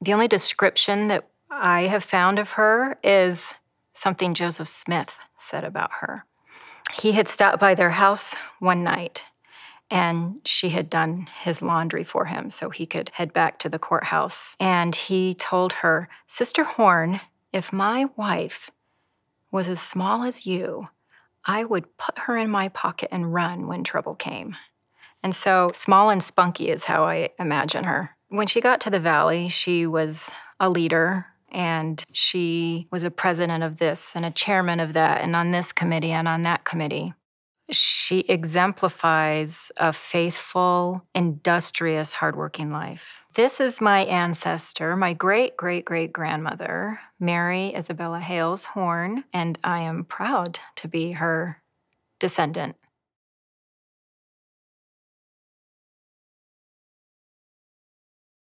The only description that I have found of her is something Joseph Smith said about her. He had stopped by their house one night and she had done his laundry for him so he could head back to the courthouse. And he told her, Sister Horn, if my wife was as small as you, I would put her in my pocket and run when trouble came. And so, small and spunky is how I imagine her. When she got to the valley, she was a leader and she was a president of this and a chairman of that, and on this committee and on that committee. She exemplifies a faithful, industrious, hardworking life. This is my ancestor, my great great great grandmother, Mary Isabella Hales Horn, and I am proud to be her descendant.